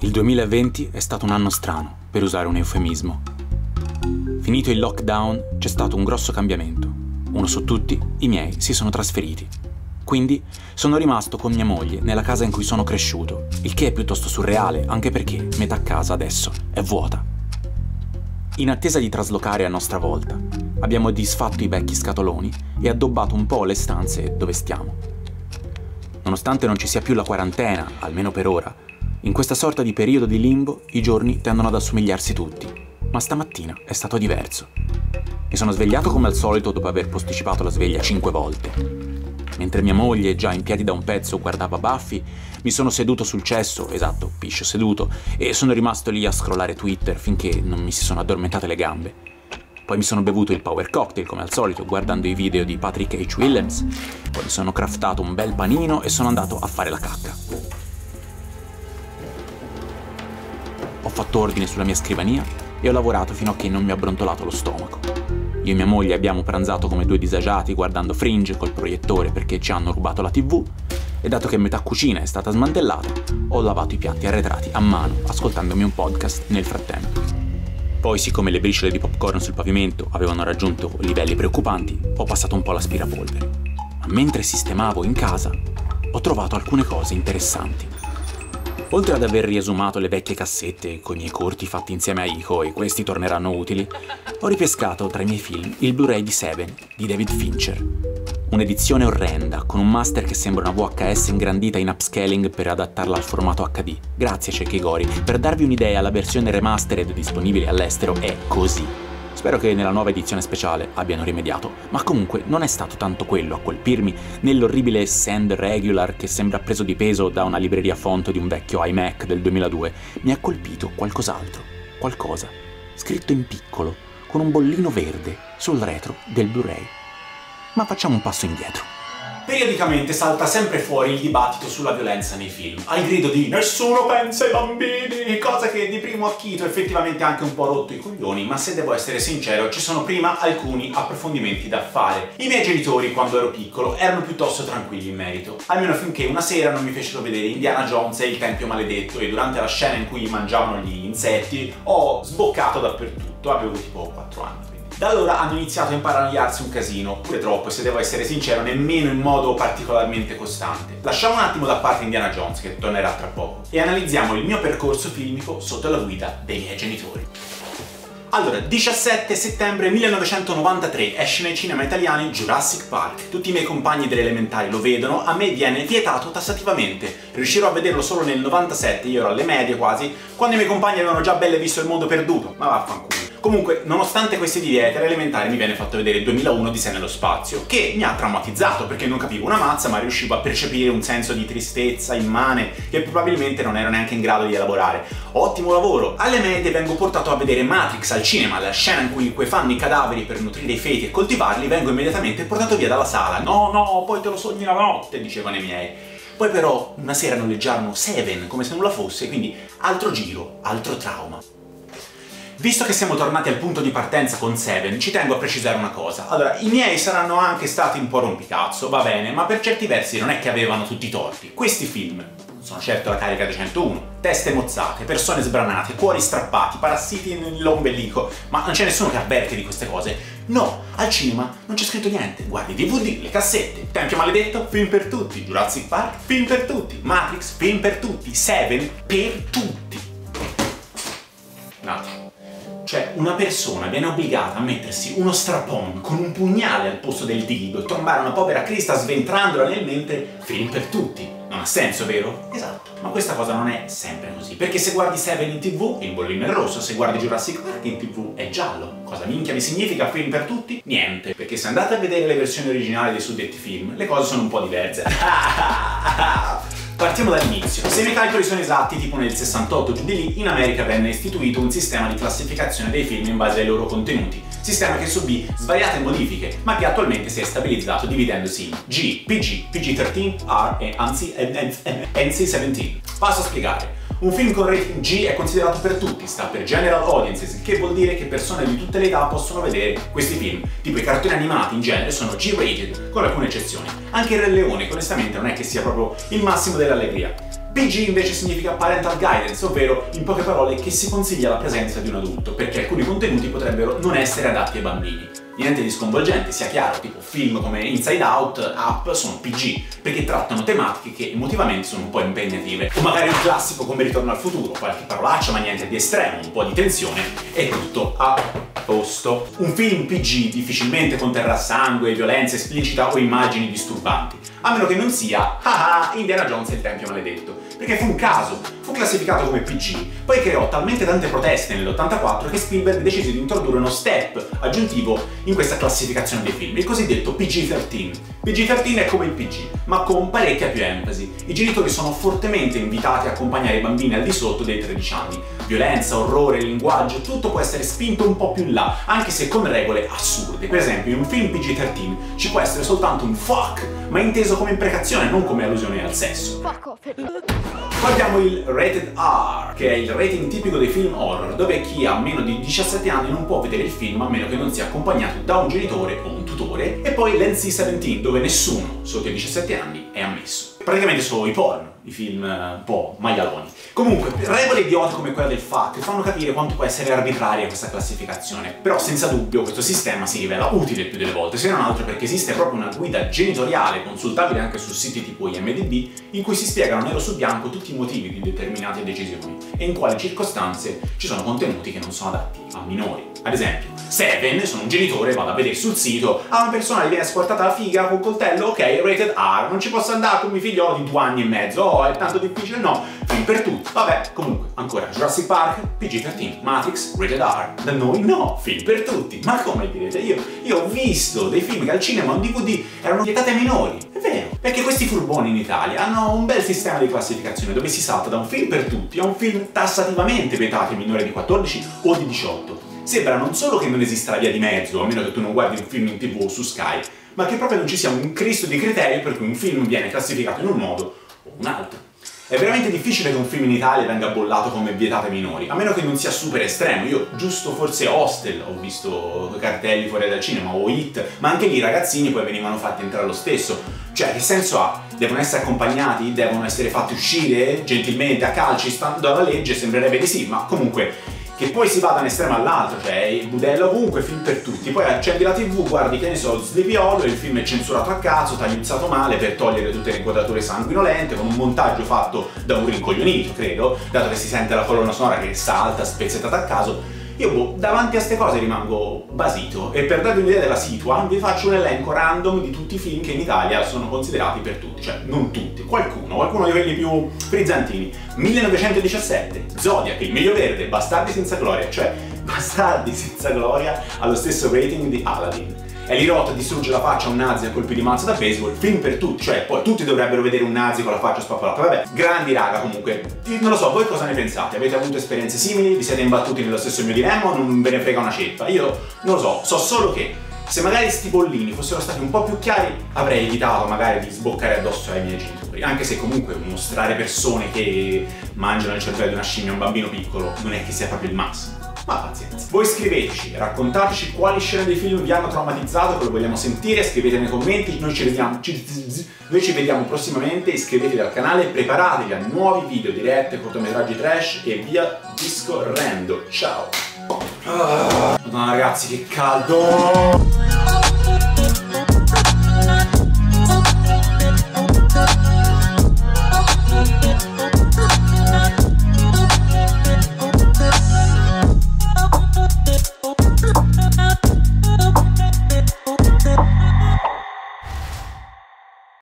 Il 2020 è stato un anno strano, per usare un eufemismo. Finito il lockdown c'è stato un grosso cambiamento. Uno su tutti, i miei si sono trasferiti. Quindi sono rimasto con mia moglie nella casa in cui sono cresciuto, il che è piuttosto surreale anche perché metà casa adesso è vuota. In attesa di traslocare a nostra volta, abbiamo disfatto i vecchi scatoloni e addobbato un po' le stanze dove stiamo. Nonostante non ci sia più la quarantena, almeno per ora, in questa sorta di periodo di limbo i giorni tendono ad assomigliarsi tutti, ma stamattina è stato diverso. Mi sono svegliato come al solito dopo aver posticipato la sveglia cinque volte. Mentre mia moglie, già in piedi da un pezzo, guardava Buffy, mi sono seduto sul cesso, esatto, piscio seduto, e sono rimasto lì a scrollare Twitter finché non mi si sono addormentate le gambe. Poi mi sono bevuto il power cocktail come al solito, guardando i video di Patrick H. Willems. Poi mi sono craftato un bel panino e sono andato a fare la cacca. Fatto ordine sulla mia scrivania e ho lavorato fino a che non mi ha brontolato lo stomaco. Io e mia moglie abbiamo pranzato come due disagiati guardando Fringe col proiettore perché ci hanno rubato la tv e dato che metà cucina è stata smantellata, ho lavato i piatti arretrati a mano ascoltandomi un podcast nel frattempo. Poi, siccome le briciole di popcorn sul pavimento avevano raggiunto livelli preoccupanti, ho passato un po' l'aspirapolvere. Ma mentre sistemavo in casa, ho trovato alcune cose interessanti. Oltre ad aver riesumato le vecchie cassette con i miei corti fatti insieme a Ico e questi torneranno utili, ho ripescato tra i miei film il Blu-ray di Seven di David Fincher. Un'edizione orrenda, con un master che sembra una VHS ingrandita in upscaling per adattarla al formato HD. Grazie Cecchi Gori, per darvi un'idea la versione remastered disponibile all'estero è così. Spero che nella nuova edizione speciale abbiano rimediato, ma comunque non è stato tanto quello a colpirmi nell'orribile send regular che sembra preso di peso da una libreria font di un vecchio iMac del 2002. Mi ha colpito qualcos'altro, qualcosa, scritto in piccolo, con un bollino verde sul retro del Blu-ray. Ma facciamo un passo indietro. Periodicamente salta sempre fuori il dibattito sulla violenza nei film, al grido di nessuno pensa ai bambini, cosa che di primo acchito effettivamente ha anche un po' rotto i coglioni, ma se devo essere sincero ci sono prima alcuni approfondimenti da fare. I miei genitori quando ero piccolo erano piuttosto tranquilli in merito, almeno finché una sera non mi fecero vedere Indiana Jones e il Tempio Maledetto e durante la scena in cui mangiavano gli insetti ho sboccato dappertutto, avevo tipo 4 anni. Da allora hanno iniziato a imparanarsi un casino, pure troppo, se devo essere sincero, nemmeno in modo particolarmente costante. Lasciamo un attimo da parte Indiana Jones, che tornerà tra poco, e analizziamo il mio percorso filmico sotto la guida dei miei genitori. Allora, 17 settembre 1993 esce nei cinema italiani Jurassic Park. Tutti i miei compagni delle elementari lo vedono, a me viene vietato tassativamente. Riuscirò a vederlo solo nel 97, io ero alle medie quasi, quando i miei compagni avevano già belle visto il mondo perduto. Ma vaffanculo. Comunque, nonostante questi divieti, all'elementare mi viene fatto vedere il 2001 di sé nello spazio, che mi ha traumatizzato perché non capivo una mazza, ma riuscivo a percepire un senso di tristezza immane che probabilmente non ero neanche in grado di elaborare. Ottimo lavoro! Alle medie vengo portato a vedere Matrix al cinema, la scena in cui quei fanno i cadaveri per nutrire i feti e coltivarli, vengo immediatamente portato via dalla sala. No, no, poi te lo sogni la notte, dicevano i miei. Poi però una sera noleggiarono Seven come se nulla fosse, quindi altro giro, altro trauma. Visto che siamo tornati al punto di partenza con Seven, ci tengo a precisare una cosa. Allora, i miei saranno anche stati un po' rompicazzo, va bene, ma per certi versi non è che avevano tutti i torti. Questi film sono certo la carica dei 101, teste mozzate, persone sbranate, cuori strappati, parassiti nell'ombelico, ma non c'è nessuno che avverte di queste cose. No, al cinema non c'è scritto niente. Guardi i DVD, le cassette, Tempio Maledetto, film per tutti, Jurassic Park, film per tutti, Matrix, film per tutti, Seven, per tutti. Cioè, una persona viene obbligata a mettersi uno strapon con un pugnale al posto del dildo e tombare una povera crista sventrandola nel mente, film per tutti. Non ha senso, vero? Esatto. Ma questa cosa non è sempre così. Perché se guardi Seven in tv, il bollino è rosso, se guardi Jurassic Park in tv è giallo. Cosa minchia mi significa film per tutti? Niente. Perché se andate a vedere le versioni originali dei suddetti film, le cose sono un po' diverse. Partiamo dall'inizio. Se i miei calcoli sono esatti, tipo nel 68 giù di lì, in America venne istituito un sistema di classificazione dei film in base ai loro contenuti, sistema che subì svariate modifiche, ma che attualmente si è stabilizzato dividendosi in G, PG, PG-13, R e NC-17. Passo a spiegare. Un film con rating G è considerato per tutti, sta per General Audiences, che vuol dire che persone di tutte le età possono vedere questi film. Tipo i cartoni animati in genere sono G-rated, con alcune eccezioni. Anche il Re Leone, che onestamente non è che sia proprio il massimo dell'allegria. PG invece significa Parental Guidance, ovvero in poche parole che si consiglia la presenza di un adulto, perché alcuni contenuti potrebbero non essere adatti ai bambini. Niente di sconvolgente, sia chiaro, tipo film come Inside Out, Up sono PG, perché trattano tematiche che emotivamente sono un po' impegnative. O magari un classico come Ritorno al futuro, qualche parolaccia ma niente di estremo, un po' di tensione e tutto a posto. Un film PG difficilmente conterrà sangue, violenza esplicita o immagini disturbanti, a meno che non sia, haha, Indiana Jones e il Tempio Maledetto perché fu un caso, fu classificato come PG, poi creò talmente tante proteste nell'84 che Spielberg decise di introdurre uno step aggiuntivo in questa classificazione dei film, il cosiddetto PG-13. PG-13 è come il PG, ma con parecchia più enfasi. I genitori sono fortemente invitati a accompagnare i bambini al di sotto dei 13 anni. Violenza, orrore, linguaggio, tutto può essere spinto un po' più in là, anche se con regole assurde. Per esempio, in un film PG-13 ci può essere soltanto un fuck, ma inteso come imprecazione, non come allusione al sesso. Poi abbiamo il Rated R, che è il rating tipico dei film horror, dove chi ha meno di 17 anni non può vedere il film a meno che non sia accompagnato da un genitore o un tutore, e poi l'NC-17, dove nessuno sotto i 17 anni è ammesso. Praticamente sono i porn, i film eh, un po' maialoni. Comunque, regole idiote come quella del FAT fanno capire quanto può essere arbitraria questa classificazione, però senza dubbio questo sistema si rivela utile più delle volte, se non altro perché esiste proprio una guida genitoriale, consultabile anche su siti tipo IMDB, in cui si spiegano nero su bianco tutti i motivi di determinate decisioni e in quali circostanze ci sono contenuti che non sono adatti a minori. Ad esempio, Seven, sono un genitore, vado a vedere sul sito, a una persona gli viene squartata la figa col coltello, ok, rated R, non ci posso andare con mio figliolo di due anni e mezzo, oh, è tanto difficile, no, film per tutti. Vabbè, comunque, ancora, Jurassic Park, PG-13, Matrix, rated R, da noi no, film per tutti. Ma come direte? Io, io ho visto dei film che al cinema o DVD erano vietati ai minori, è vero, perché questi furboni in Italia hanno un bel sistema di classificazione dove si salta da un film per tutti a un film tassativamente vietato ai minori di 14 o di 18 sembra non solo che non esista la via di mezzo, a meno che tu non guardi un film in tv o su Sky, ma che proprio non ci sia un cristo di criteri per cui un film viene classificato in un modo o un altro. È veramente difficile che un film in Italia venga bollato come vietato ai minori, a meno che non sia super estremo. Io giusto forse Hostel ho visto cartelli fuori dal cinema, o Hit, ma anche lì i ragazzini poi venivano fatti entrare lo stesso. Cioè, che senso ha? Devono essere accompagnati? Devono essere fatti uscire gentilmente a calci, stando alla legge? Sembrerebbe di sì, ma comunque che poi si va da un estremo all'altro, cioè il budello ovunque, film per tutti, poi accendi la tv, guardi che ne so, Sleepy Hollow, il film è censurato a caso, tagliuzzato male per togliere tutte le inquadrature sanguinolente, con un montaggio fatto da un rincoglionito, credo, dato che si sente la colonna sonora che salta, spezzettata a caso, io boh, davanti a queste cose rimango basito e per darvi un'idea della situa vi faccio un elenco random di tutti i film che in Italia sono considerati per tutti, cioè non tutti, qualcuno, qualcuno di quelli più frizzantini. 1917, Zodiac, Il Miglio Verde, Bastardi senza gloria, cioè Bastardi senza gloria ha lo stesso rating di Aladdin. Eli Roth distrugge la faccia a un nazi a colpi di mazza da baseball, film per tutti, cioè poi tutti dovrebbero vedere un nazi con la faccia spappolata. Vabbè, grandi raga comunque. Non lo so, voi cosa ne pensate? Avete avuto esperienze simili? Vi siete imbattuti nello stesso mio dilemma non ve ne frega una ceppa? Io non lo so, so solo che se magari sti bollini fossero stati un po' più chiari, avrei evitato magari di sboccare addosso ai miei genitori. Anche se comunque mostrare persone che mangiano il cervello di una scimmia a un bambino piccolo non è che sia proprio il massimo ma pazienza. Voi scriveteci, raccontateci quali scene dei film vi hanno traumatizzato, che vogliamo sentire, scrivete nei commenti, noi ci vediamo, noi ci vediamo prossimamente, iscrivetevi al canale, preparatevi a nuovi video, dirette, cortometraggi trash e via discorrendo. Ciao! Ah, Madonna ragazzi che caldo!